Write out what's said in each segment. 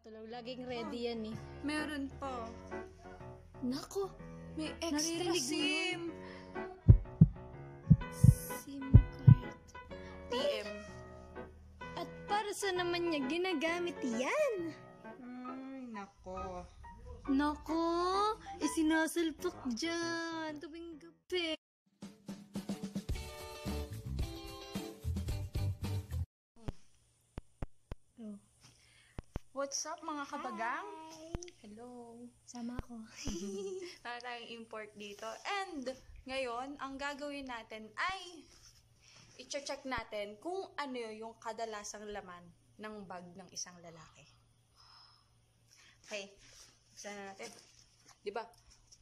matulog. Laging ready yan eh. Meron pa. Nako! May extra Naririnig mo SIM. SIM card. TM. At para sa naman niya ginagamit yan? Ay, nako. Nako! Isinasalpak dyan. Tuwing gabi. What's up mga kabagang? Hello. Sama ako. Tara tayong import dito. And ngayon, ang gagawin natin ay i-check natin kung ano yung kadalasang laman ng bag ng isang lalaki. Okay. Buksan na natin. Di ba?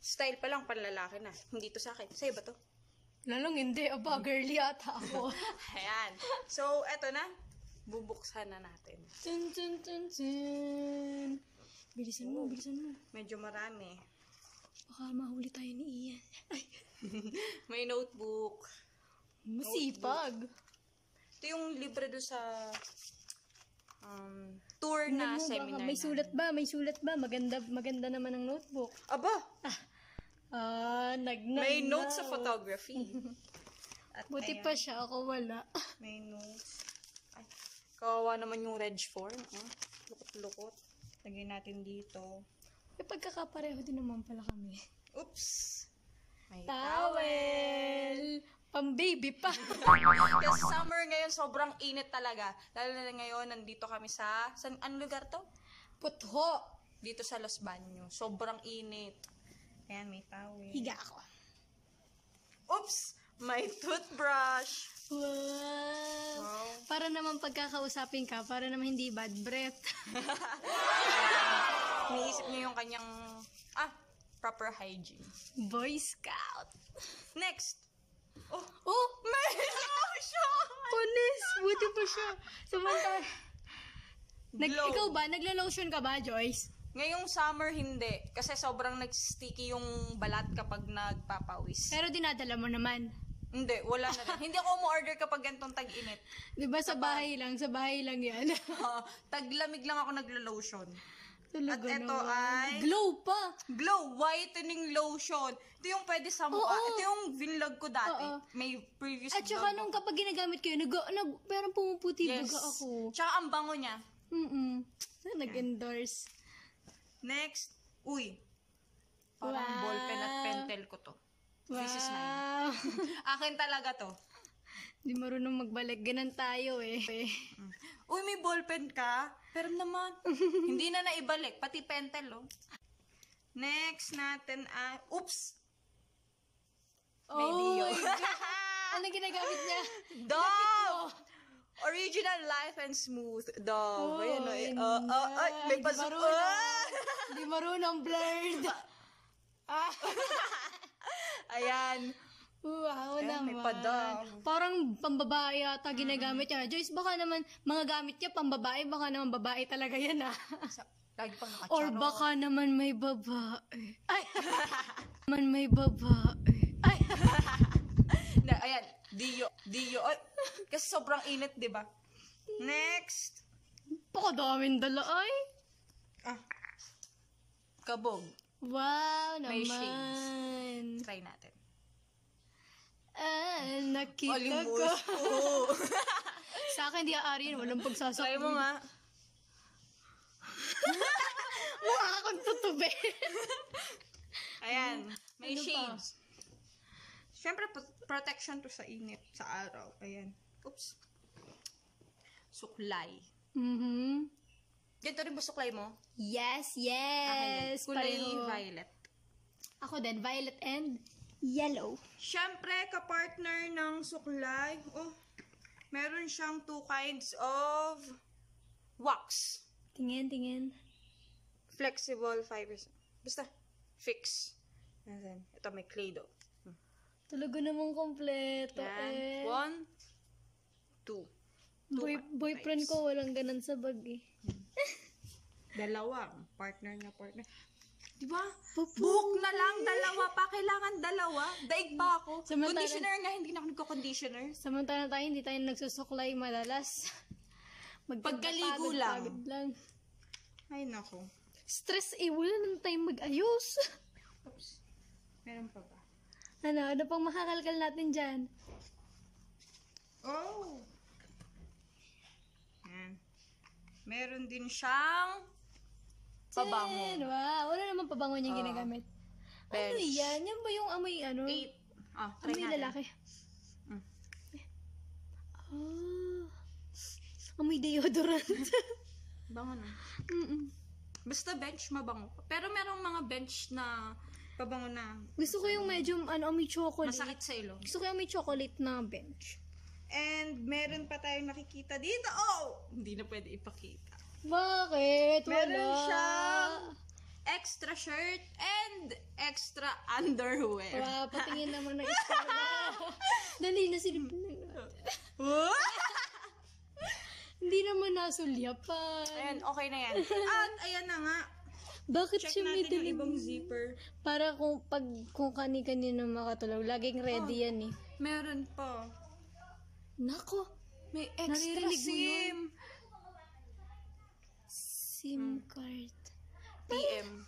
Style pa lang panlalaki na. Hindi to sa akin. Sa'yo ba to? Lalong hindi. Aba, girly ata ako. Ayan. So, eto na. Bubuksan na natin. Tun, tun, tun, tun. Bilisan mo, bilisan mo. Medyo marami. Baka mahuli tayo ni Ian. May notebook. Masipag. Ito yung libre do sa um, tour na mo, baka seminar. May na. sulat ba? May sulat ba? Maganda, maganda naman ang notebook. Aba, Ah, nagnag may na. notes sa photography. At Buti ayan, pa siya, ako wala. May notes. Kawawa naman yung reg form. Oh. Lukot-lukot. Lagyan natin dito. May pagkakapareho din naman pala kami. Oops! May Towel! Pang-baby pa. Kasi summer ngayon, sobrang init talaga. Lalo na ngayon, nandito kami sa... San, anong lugar to? Putho! Dito sa Los Baños. Sobrang init. Ayan, may towel. Higa ako. Oops! May toothbrush. Wow! Wow. Para naman pagkakausapin ka, para naman hindi bad breath. Iniisip niyo yung kanyang, ah, proper hygiene. Boy Scout. Next! Oh, Oh! may lotion! Honest! Buti pa siya. Samantala. Nag, Glow. ikaw ba? Nagla-lotion ka ba, Joyce? Ngayong summer, hindi. Kasi sobrang nag-sticky yung balat kapag nagpapawis. Pero dinadala mo naman. Hindi, wala na rin. hindi ako mo-order kapag gantong tag-init. Di ba sa bahay lang? Sa bahay lang yan. Ah, taglamig lang ako naglo-lotion. Talaga At ito naman. ay- Glow pa! Glow Whitening Lotion. Ito yung pwede sa mukha. Oo. Ito yung vinlog ko dati. Oo. May previous At saka vlog nung kapag ginagamit ko yun, nag, nag, parang pumuputi Yes. baga ako. Tsaka ang bango niya. Mm-mm. Nag-endorse. Next. Uy. Parang Wow. ballpen at pentel ko to. This is mine. Wow! Akin talaga to. Di marunong magbalik. Ganan tayo eh. Uy, may ballpen ka? Pero naman, hindi na naibalik. Pati pentel, oh. Next natin ay... Oops! May Oh God. ano ginagamit niya? Dove! Original Life and Smooth Dove. Ayan, oh. eh. Uh, uh, ay, may Di pasok. marunong. Ah! Marunong blurred. ah. Ayan. Wow may naman. padam. Parang pambabae yata ginagamit niya. Joyce, baka naman mga gamit niya pambabae, baka naman babae talaga yan ah. Sa, lagi pang nakacharo. Or baka naman may babae. Ay! naman may babae. Ay! Na, ayan. Dio. Dio. Ay, kasi sobrang init, di ba? Next. Baka daming dala ay. Ah. Kabog. Wow May naman. Try natin. Ah, nakita ko. Oo. Sa akin, di aari yun. Walang pagsasok. Try mo nga. Mukha akong tutube. Ayan. May Ano pa? shades. Siyempre, pro- protection to sa init, sa araw. Ayan. Oops. Suklay. mhm Ganito rin ba suklay mo? Yes, yes. Kulay Pareho. violet. Ako din, violet and yellow. Siyempre, kapartner ng suklay, oh, meron siyang two kinds of wax. Tingin, tingin. Flexible fibers. Basta, fix. Then, ito may clay dough. Talaga namang kompleto Yan. eh. One, two. two Boy, boyfriend ko walang ganun sa bag eh. Dalawa. Partner na partner. Di ba? Buhok na lang, dalawa pa. Kailangan dalawa. Daig pa ako. Samantala- Conditioner nga, hindi na ako nagko-conditioner. Samantala tayo, hindi tayo nagsusuklay madalas. Pagkaligo lang. Lang. Ay, nako. Stress eh, wala nang time mag-ayos. Oops. Meron pa ba? ano, ano pang makakalkal natin dyan? Oh! Yan. Meron din siyang pabango. Ten. Wow, wala naman pabango niyang Oh. ginagamit. Ano Bench. yan? Yan ba yung amoy ano? Eight. Ah, try Amoy natin. lalaki. Mm. Ah. Amoy deodorant. Bango na. Mm-mm. Basta bench, mabango. Pero merong mga bench na pabango na Gusto ko yung medyo ano, amoy chocolate. masakit sa ilong. Gusto ko yung amoy chocolate na bench. And meron pa tayong nakikita dito. Oh! Hindi na pwede ipakita. Bakit? Wala. Meron siyang extra shirt and extra underwear. Wow, patingin naman ng extra. Dali na silip na. Hindi naman nasulyapan. Ayan, okay na yan. At ayan na nga. Bakit Check siya may natin yung ibang zipper. Para kung pag kung kani-kanino makatulog, laging ready yan eh. Meron pa. Nako, May extra Naririnig? SIM. SIM card. TM.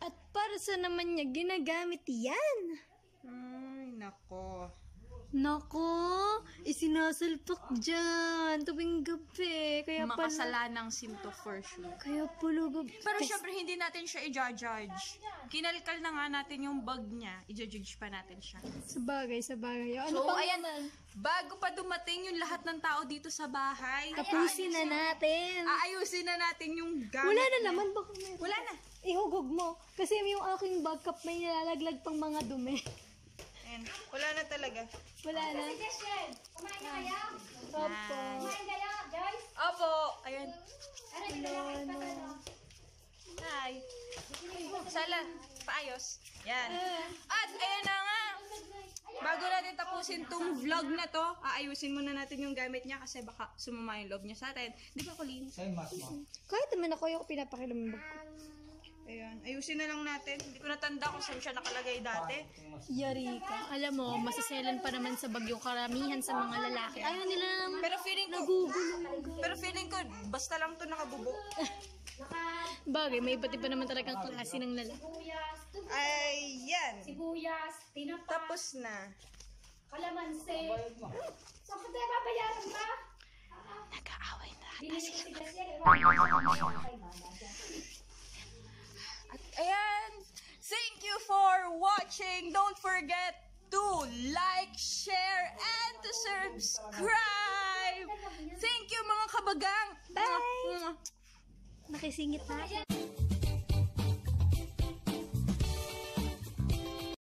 At para sa naman niya ginagamit yan? Ay, nako. Nako, isinasalpak dyan tuwing gabi. Kaya pala, Makasalanang SIM to for sure. kaya pala gabi. Pero syempre, hindi natin siya i-judge. Kinalkal na nga natin yung bag niya. I-judge pa natin siya. Sa bagay, sa bagay. Ano So, pa ayan. Bago pa dumating yung lahat ng tao dito sa bahay, Tapusin na natin. aayusin na natin yung gamit. Wala na naman, baka meron. Wala na. Ihugog mo. Kasi yung aking backup may nilalaglag pang mga dumi. Ayan. Wala na talaga. Wala na. Kumain na kayo? Opo. Kumain kayo, Joyce? Opo. Ayan. Ano? Hi. Sala. Paayos. Yan. At ayan na nga. Bago natin tapusin tong vlog na to, aayusin muna natin yung gamit niya kasi baka sumama yung loob niya sa atin. Di ba, Colleen? Kahit naman ako yung pinapakilam yung bag ko. Ayan. Ayusin na lang natin. Hindi ko natanda kung saan siya nakalagay dati. Yari ka. Alam mo, masaselan pa naman sa bagyong karamihan sa mga lalaki. Ayaw nila naman Pero feeling ko, pero feeling ko, basta lang to nakabubo. Bagay, may iba't iba naman talagang klase ng lalaki. Sibuyas, Ayan. sibuyas, tinapa, Tapos na. kalamansi. Saan ka tayo babayaran ba? Nag-aaway na. Binili ko si Graciela. At ayan, thank you for watching. Don't forget to like, share, and to subscribe. Thank you mga kabagang. Bye! Nakisingit na.